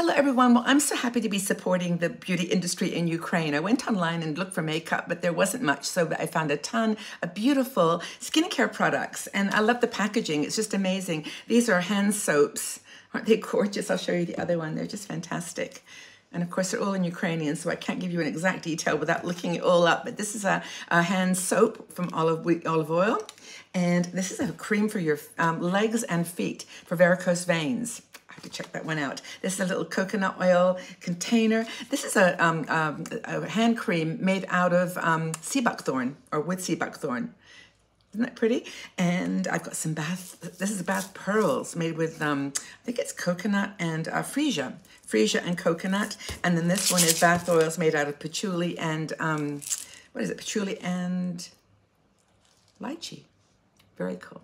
Hello, everyone. Well, I'm so happy to be supporting the beauty industry in Ukraine. I went online and looked for makeup, but there wasn't much. So I found a ton of beautiful skincare products, and I love the packaging. It's just amazing. These are hand soaps. Aren't they gorgeous? I'll show you the other one. They're just fantastic. And of course, they're all in Ukrainian, so I can't give you an exact detail without looking it all up. But this is a, a hand soap from olive, olive oil. And this is a cream for your um, legs and feet for varicose veins to check that one out. This is a little coconut oil container. This is a, um, um, a hand cream made out of um, sea buckthorn or with sea buckthorn. Isn't that pretty? And I've got some bath, this is bath pearls made with, um, I think it's coconut and uh, freesia. Freesia and coconut. And then this one is bath oils made out of patchouli and, um, what is it, patchouli and lychee. Very cool.